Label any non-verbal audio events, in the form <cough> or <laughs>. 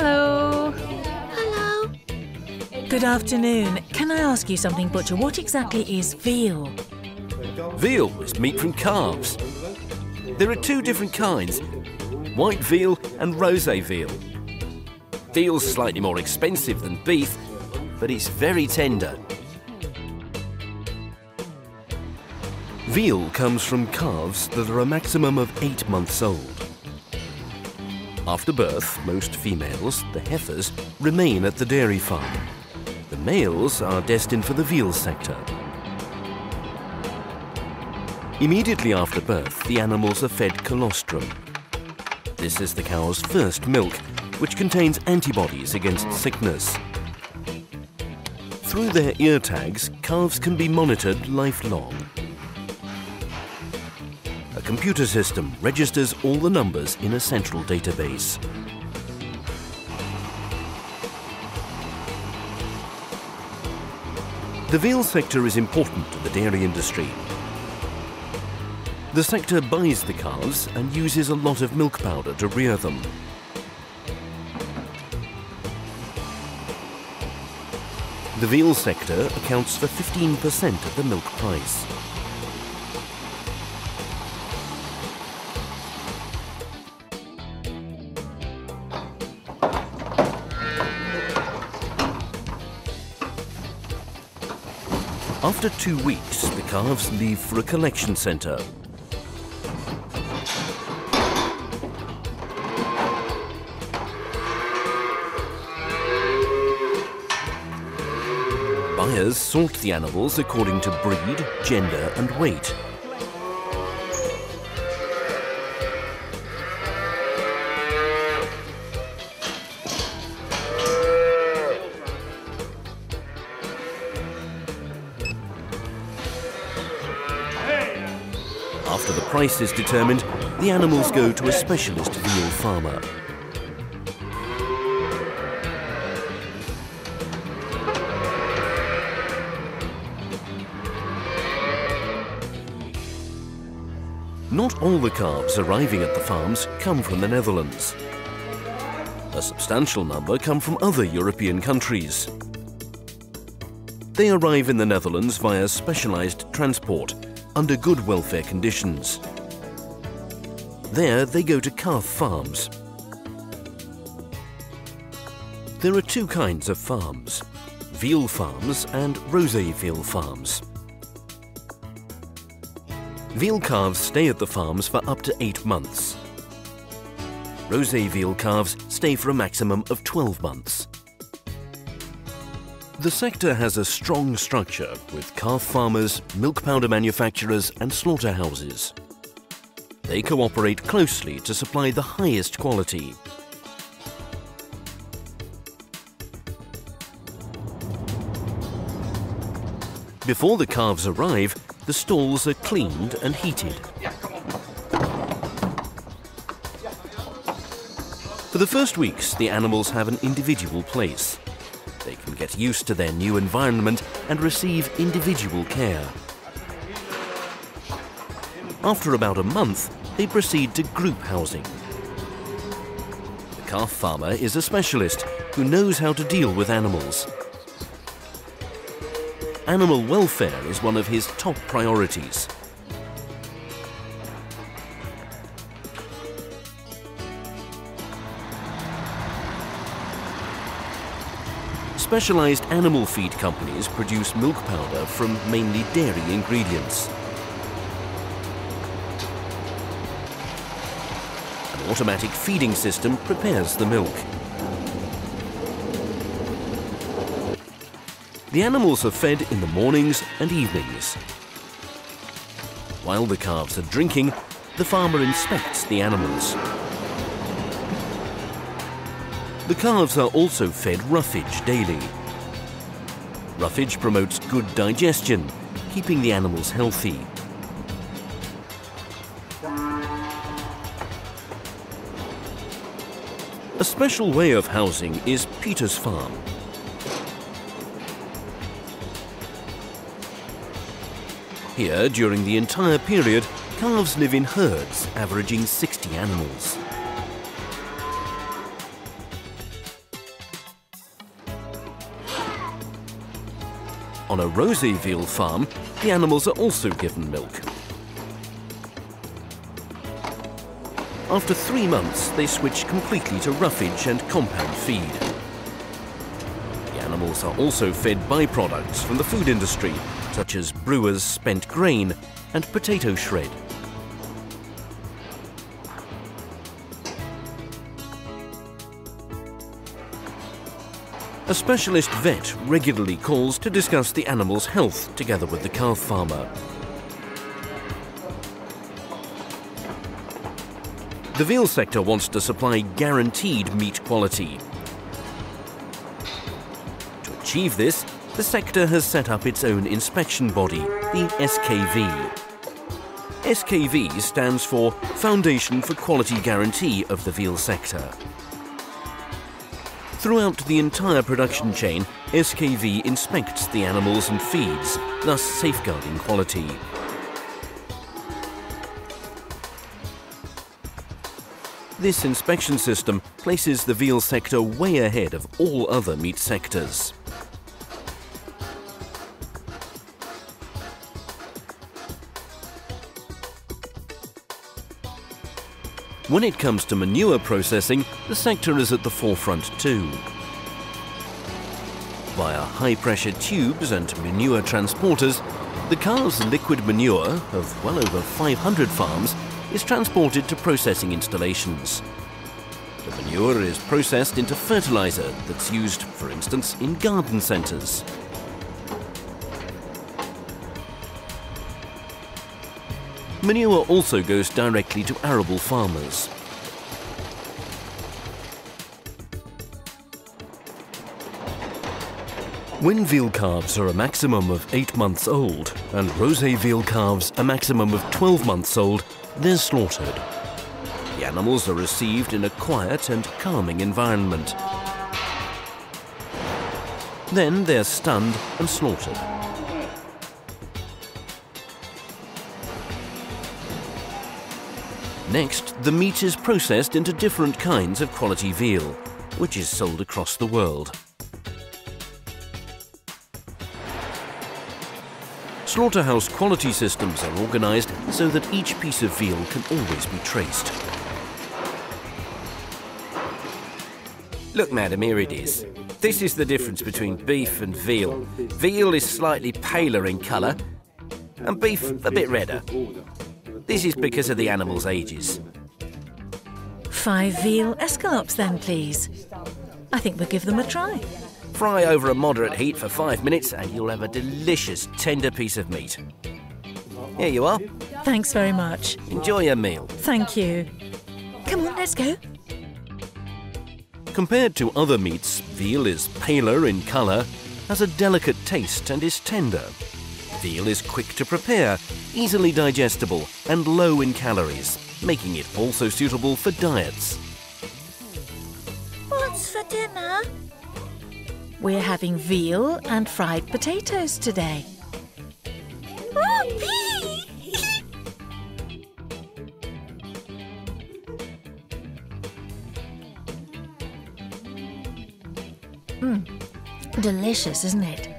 Hello. Hello. Good afternoon. Can I ask you something, Butcher? What exactly is veal? Veal is meat from calves. There are two different kinds, white veal and rosé veal. Veal's slightly more expensive than beef, but it's very tender. Veal comes from calves that are a maximum of eight months old. After birth, most females, the heifers, remain at the dairy farm. The males are destined for the veal sector. Immediately after birth, the animals are fed colostrum. This is the cow's first milk, which contains antibodies against sickness. Through their ear tags, calves can be monitored lifelong. Computer system registers all the numbers in a central database. The veal sector is important to the dairy industry. The sector buys the calves and uses a lot of milk powder to rear them. The veal sector accounts for 15% of the milk price. After two weeks, the calves leave for a collection centre. Buyers sort the animals according to breed, gender and weight. After the price is determined, the animals go to a specialist veal farmer. Not all the calves arriving at the farms come from the Netherlands. A substantial number come from other European countries. They arrive in the Netherlands via specialized transport under good welfare conditions. There they go to calf farms. There are two kinds of farms, veal farms and rosé veal farms. Veal calves stay at the farms for up to eight months. Rosé veal calves stay for a maximum of 12 months. The sector has a strong structure with calf farmers, milk powder manufacturers and slaughterhouses. They cooperate closely to supply the highest quality. Before the calves arrive, the stalls are cleaned and heated. For the first weeks, the animals have an individual place. Get used to their new environment and receive individual care. After about a month, they proceed to group housing. The calf farmer is a specialist who knows how to deal with animals. Animal welfare is one of his top priorities. Specialized animal feed companies produce milk powder from mainly dairy ingredients. An automatic feeding system prepares the milk. The animals are fed in the mornings and evenings. While the calves are drinking, the farmer inspects the animals. The calves are also fed roughage daily. Roughage promotes good digestion, keeping the animals healthy. A special way of housing is Peter's Farm. Here, during the entire period, calves live in herds averaging 60 animals. On a rosé veal farm, the animals are also given milk. After three months, they switch completely to roughage and compound feed. The animals are also fed byproducts from the food industry, such as brewers' spent grain and potato shred. A specialist vet regularly calls to discuss the animal's health together with the calf farmer. The veal sector wants to supply guaranteed meat quality. To achieve this, the sector has set up its own inspection body, the SKV. SKV stands for Foundation for Quality Guarantee of the Veal Sector. Throughout the entire production chain, SKV inspects the animals and feeds, thus safeguarding quality. This inspection system places the veal sector way ahead of all other meat sectors. When it comes to manure processing, the sector is at the forefront too. Via high-pressure tubes and manure transporters, the calves' liquid manure of well over 500 farms is transported to processing installations. The manure is processed into fertilizer that's used, for instance, in garden centres. Manure also goes directly to arable farmers. When veal calves are a maximum of 8 months old and rosé veal calves a maximum of 12 months old, they're slaughtered. The animals are received in a quiet and calming environment. Then they're stunned and slaughtered. Next, the meat is processed into different kinds of quality veal, which is sold across the world. Slaughterhouse quality systems are organised so that each piece of veal can always be traced. Look, madam, here it is. This is the difference between beef and veal. Veal is slightly paler in colour, and beef a bit redder. This is because of the animal's ages. Five veal escalopes then, please. I think we'll give them a try. Fry over a moderate heat for five minutes and you'll have a delicious, tender piece of meat. Here you are. Thanks very much. Enjoy your meal. Thank you. Come on, let's go. Compared to other meats, veal is paler in colour, has a delicate taste and is tender. Veal is quick to prepare, easily digestible and low in calories, making it also suitable for diets. What's for dinner? We're having veal and fried potatoes today. Oh, Mmm, <laughs> delicious, isn't it?